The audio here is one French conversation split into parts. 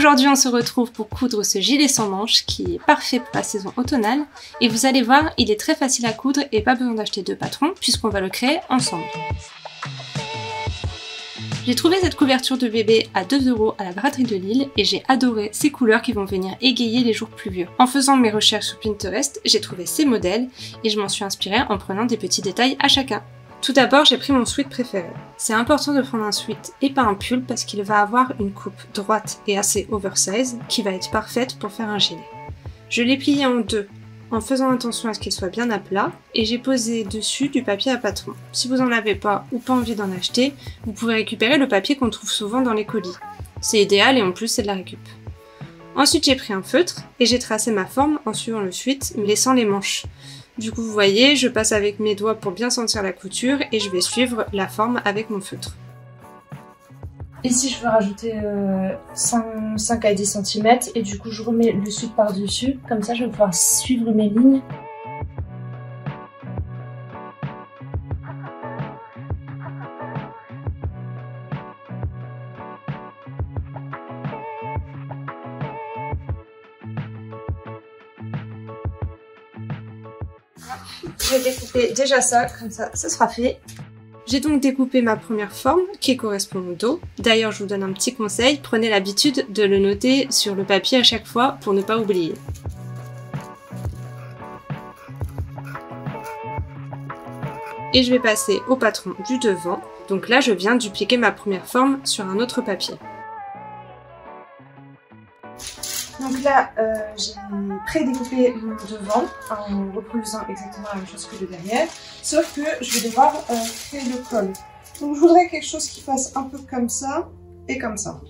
Aujourd'hui on se retrouve pour coudre ce gilet sans manches qui est parfait pour la saison automnale et vous allez voir il est très facile à coudre et pas besoin d'acheter deux patrons puisqu'on va le créer ensemble. J'ai trouvé cette couverture de bébé à 2 euros à la braderie de Lille et j'ai adoré ces couleurs qui vont venir égayer les jours pluvieux. En faisant mes recherches sur Pinterest, j'ai trouvé ces modèles et je m'en suis inspirée en prenant des petits détails à chacun. Tout d'abord, j'ai pris mon sweat préféré. C'est important de prendre un sweat et pas un pull parce qu'il va avoir une coupe droite et assez oversize qui va être parfaite pour faire un gilet. Je l'ai plié en deux en faisant attention à ce qu'il soit bien à plat et j'ai posé dessus du papier à patron. Si vous n'en avez pas ou pas envie d'en acheter, vous pouvez récupérer le papier qu'on trouve souvent dans les colis. C'est idéal et en plus c'est de la récup. Ensuite j'ai pris un feutre et j'ai tracé ma forme en suivant le suite, me laissant les manches. Du coup vous voyez, je passe avec mes doigts pour bien sentir la couture et je vais suivre la forme avec mon feutre. Ici, je veux rajouter 5, euh, à 10 cm et du coup, je remets le sucre par-dessus. Comme ça, je vais pouvoir suivre mes lignes. Je vais découper déjà ça, comme ça, ça sera fait. J'ai donc découpé ma première forme qui correspond au dos. D'ailleurs, je vous donne un petit conseil, prenez l'habitude de le noter sur le papier à chaque fois pour ne pas oublier. Et je vais passer au patron du devant. Donc là, je viens dupliquer ma première forme sur un autre papier. Donc là, euh, j'ai pré-découpé mon devant en reproduisant exactement la même chose que le derrière, sauf que je vais devoir euh, créer le col. Donc je voudrais quelque chose qui fasse un peu comme ça et comme ça.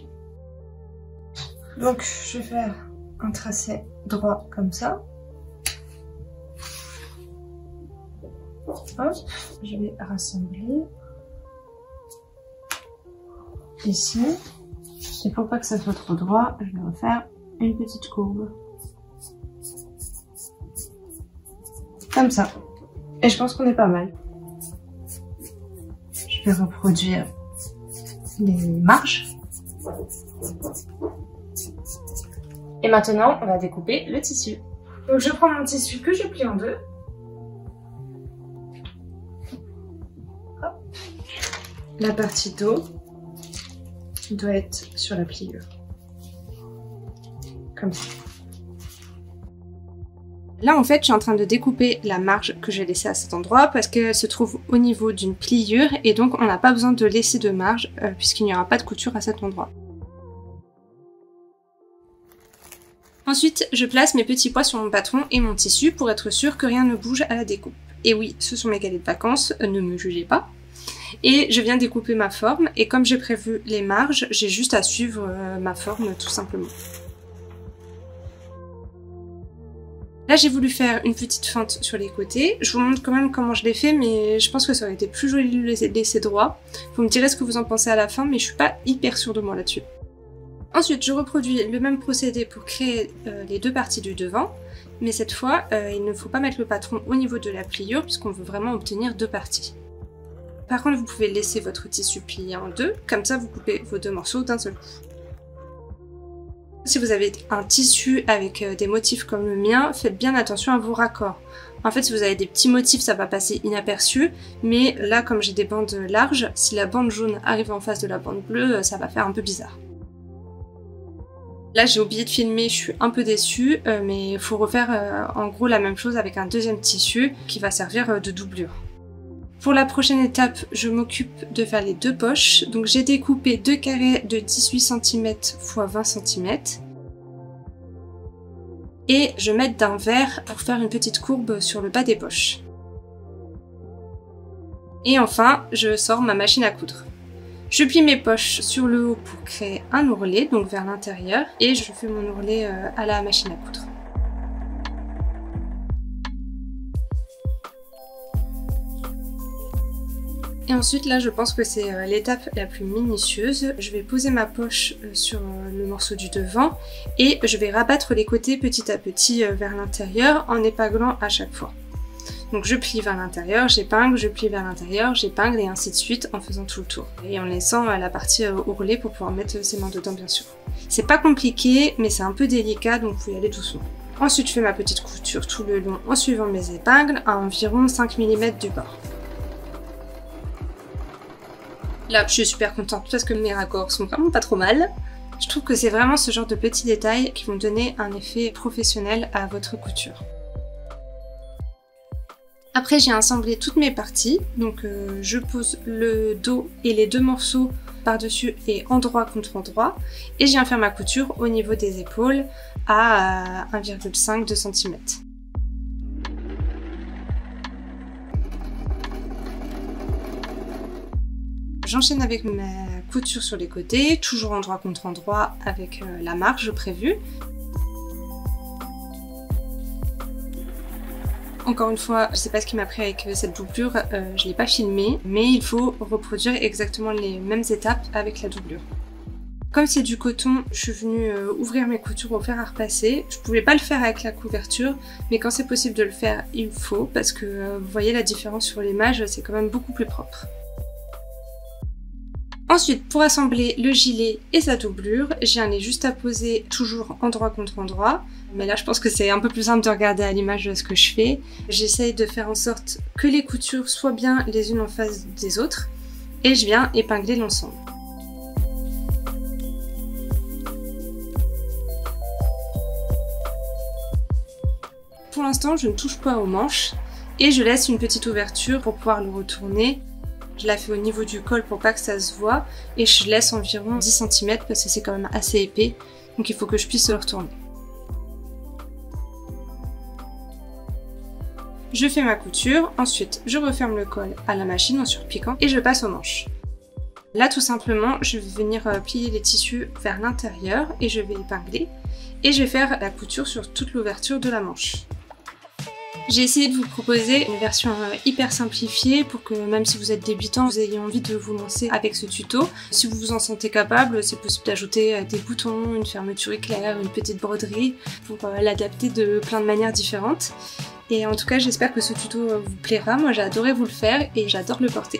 Donc je vais faire un tracé droit comme ça. Hop, je vais rassembler ici. Et pour pas que ça soit trop droit, je vais refaire une petite courbe. Comme ça. Et je pense qu'on est pas mal. Je vais reproduire les marges. Et maintenant, on va découper le tissu. Donc je prends mon tissu que je plie en deux. La partie dos doit être sur la pliure Là, en fait, je suis en train de découper la marge que j'ai laissée à cet endroit parce qu'elle se trouve au niveau d'une pliure et donc on n'a pas besoin de laisser de marge euh, puisqu'il n'y aura pas de couture à cet endroit. Ensuite, je place mes petits pois sur mon patron et mon tissu pour être sûr que rien ne bouge à la découpe. Et oui, ce sont mes galets de vacances, euh, ne me jugez pas. Et je viens découper ma forme et comme j'ai prévu les marges, j'ai juste à suivre euh, ma forme tout simplement. Là, j'ai voulu faire une petite feinte sur les côtés. Je vous montre quand même comment je l'ai fait, mais je pense que ça aurait été plus joli de le laisser droit. Vous me direz ce que vous en pensez à la fin, mais je suis pas hyper sûre de moi là-dessus. Ensuite, je reproduis le même procédé pour créer euh, les deux parties du devant, mais cette fois, euh, il ne faut pas mettre le patron au niveau de la pliure puisqu'on veut vraiment obtenir deux parties. Par contre, vous pouvez laisser votre tissu plié en deux, comme ça vous coupez vos deux morceaux d'un seul coup. Si vous avez un tissu avec euh, des motifs comme le mien, faites bien attention à vos raccords. En fait, si vous avez des petits motifs, ça va passer inaperçu, mais là, comme j'ai des bandes larges, si la bande jaune arrive en face de la bande bleue, euh, ça va faire un peu bizarre. Là, j'ai oublié de filmer, je suis un peu déçue, euh, mais il faut refaire en gros la même chose avec un deuxième tissu qui va servir de doublure. Pour la prochaine étape, je m'occupe de faire les deux poches. Donc j'ai découpé deux carrés de 18 cm x 20 cm. Et je mets d'un verre pour faire une petite courbe sur le bas des poches. Et enfin, je sors ma machine à coudre. Je plie mes poches sur le haut pour créer un ourlet, donc vers l'intérieur, et je fais mon ourlet euh, à la machine à coudre. Et ensuite là je pense que c'est euh, l'étape la plus minutieuse. Je vais poser ma poche euh, sur euh, le morceau du devant et je vais rabattre les côtés petit à petit vers l'intérieur en épinglant à chaque fois. Donc je plie vers l'intérieur, j'épingle, je plie vers l'intérieur, j'épingle et ainsi de suite en faisant tout le tour. Et en laissant la partie ourlée pour pouvoir mettre ses mains dedans bien sûr. C'est pas compliqué mais c'est un peu délicat donc vous y aller doucement. Ensuite je fais ma petite couture tout le long en suivant mes épingles à environ 5 mm du bord. Là je suis super contente parce que mes raccords sont vraiment pas trop mal. Je trouve que c'est vraiment ce genre de petits détails qui vont donner un effet professionnel à votre couture. Après j'ai assemblé toutes mes parties, donc euh, je pose le dos et les deux morceaux par-dessus et endroit contre endroit et je viens faire ma couture au niveau des épaules à 1,5-2 cm. J'enchaîne avec ma couture sur les côtés, toujours endroit contre endroit avec euh, la marge prévue. Encore une fois, je sais pas ce qui m'a pris avec euh, cette doublure, euh, je l'ai pas filmé, mais il faut reproduire exactement les mêmes étapes avec la doublure. Comme c'est du coton, je suis venue ouvrir mes coutures au fer à repasser. Je pouvais pas le faire avec la couverture, mais quand c'est possible de le faire, il faut, parce que vous voyez la différence sur l'image, c'est quand même beaucoup plus propre. Ensuite, pour assembler le gilet et sa doublure, j'ai un juste à poser toujours endroit contre endroit. Mais là, je pense que c'est un peu plus simple de regarder à l'image ce que je fais. J'essaye de faire en sorte que les coutures soient bien les unes en face des autres. Et je viens épingler l'ensemble. Pour l'instant, je ne touche pas aux manches et je laisse une petite ouverture pour pouvoir le retourner je la fais au niveau du col pour pas que ça se voit et je laisse environ 10 cm parce que c'est quand même assez épais donc il faut que je puisse le retourner. Je fais ma couture, ensuite je referme le col à la machine en surpiquant et je passe aux manches. Là tout simplement je vais venir euh, plier les tissus vers l'intérieur et je vais épingler et je vais faire la couture sur toute l'ouverture de la manche. J'ai essayé de vous proposer une version euh, hyper simplifiée pour que même si vous êtes débutant, vous ayez envie de vous lancer avec ce tuto. Si vous vous en sentez capable, c'est possible d'ajouter euh, des boutons, une fermeture éclair, une petite broderie pour euh, l'adapter de plein de manières différentes. Et en tout cas, j'espère que ce tuto vous plaira. Moi, j'ai adoré vous le faire et j'adore le porter.